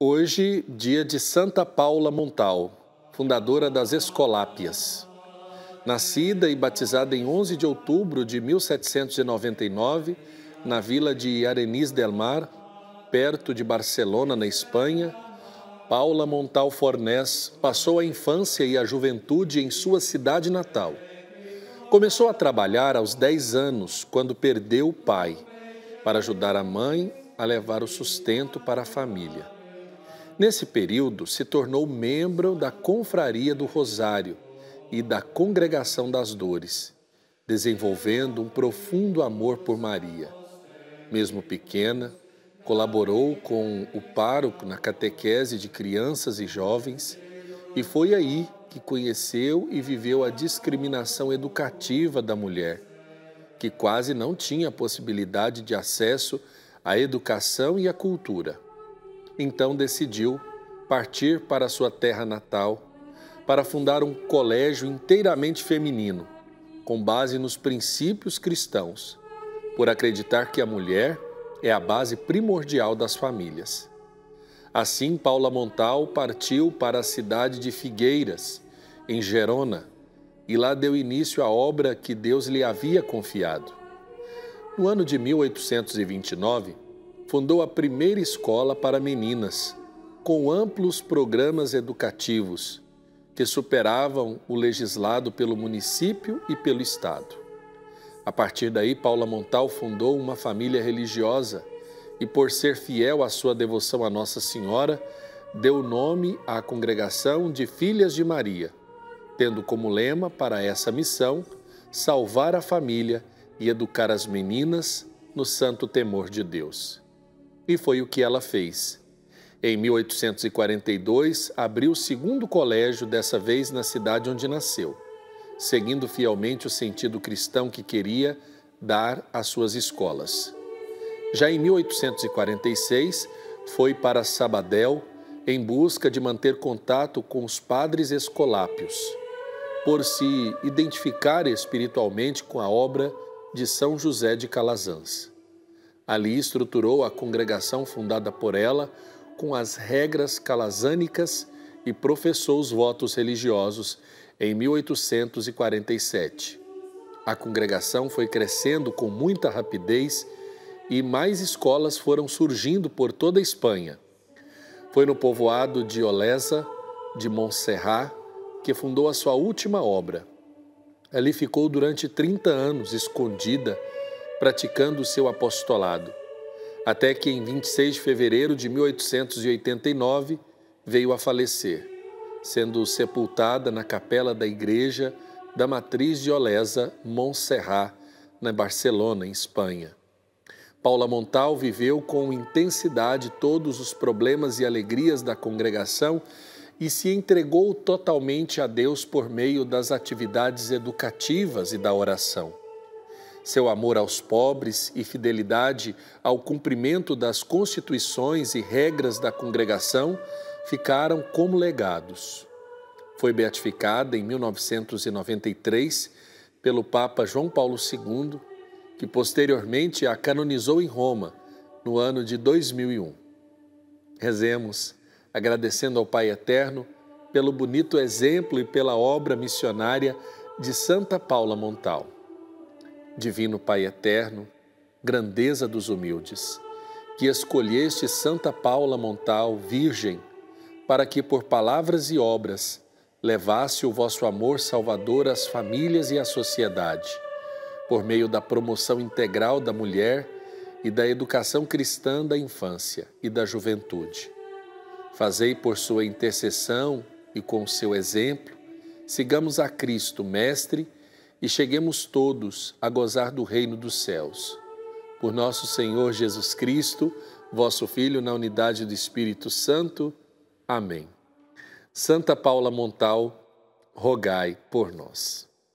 Hoje, dia de Santa Paula Montal, fundadora das Escolápias. Nascida e batizada em 11 de outubro de 1799, na vila de Arenys del Mar, perto de Barcelona, na Espanha, Paula Montal Fornés passou a infância e a juventude em sua cidade natal. Começou a trabalhar aos 10 anos, quando perdeu o pai, para ajudar a mãe a levar o sustento para a família. Nesse período, se tornou membro da Confraria do Rosário e da Congregação das Dores, desenvolvendo um profundo amor por Maria. Mesmo pequena, colaborou com o pároco na catequese de crianças e jovens e foi aí que conheceu e viveu a discriminação educativa da mulher, que quase não tinha possibilidade de acesso à educação e à cultura então decidiu partir para sua terra natal para fundar um colégio inteiramente feminino, com base nos princípios cristãos, por acreditar que a mulher é a base primordial das famílias. Assim, Paula Montal partiu para a cidade de Figueiras, em Gerona, e lá deu início à obra que Deus lhe havia confiado. No ano de 1829, fundou a primeira escola para meninas, com amplos programas educativos que superavam o legislado pelo município e pelo Estado. A partir daí, Paula Montal fundou uma família religiosa e, por ser fiel à sua devoção a Nossa Senhora, deu nome à congregação de Filhas de Maria, tendo como lema para essa missão salvar a família e educar as meninas no santo temor de Deus. E foi o que ela fez. Em 1842, abriu o segundo colégio, dessa vez na cidade onde nasceu, seguindo fielmente o sentido cristão que queria dar às suas escolas. Já em 1846, foi para Sabadell em busca de manter contato com os padres escolápios, por se identificar espiritualmente com a obra de São José de Calazans. Ali estruturou a congregação fundada por ela com as regras calazânicas e professou os votos religiosos em 1847. A congregação foi crescendo com muita rapidez e mais escolas foram surgindo por toda a Espanha. Foi no povoado de Olesa, de Montserrat, que fundou a sua última obra. Ali ficou durante 30 anos escondida praticando seu apostolado, até que em 26 de fevereiro de 1889 veio a falecer, sendo sepultada na capela da igreja da matriz de Olesa, Montserrat, na Barcelona, em Espanha. Paula Montal viveu com intensidade todos os problemas e alegrias da congregação e se entregou totalmente a Deus por meio das atividades educativas e da oração seu amor aos pobres e fidelidade ao cumprimento das constituições e regras da congregação ficaram como legados. Foi beatificada em 1993 pelo Papa João Paulo II, que posteriormente a canonizou em Roma no ano de 2001. Rezemos, agradecendo ao Pai Eterno pelo bonito exemplo e pela obra missionária de Santa Paula Montal. Divino Pai eterno, grandeza dos humildes, que escolheste Santa Paula Montal, Virgem, para que por palavras e obras levasse o vosso amor salvador às famílias e à sociedade, por meio da promoção integral da mulher e da educação cristã da infância e da juventude. Fazei por sua intercessão e com seu exemplo, sigamos a Cristo, Mestre, e cheguemos todos a gozar do reino dos céus. Por nosso Senhor Jesus Cristo, vosso Filho, na unidade do Espírito Santo. Amém. Santa Paula Montal, rogai por nós.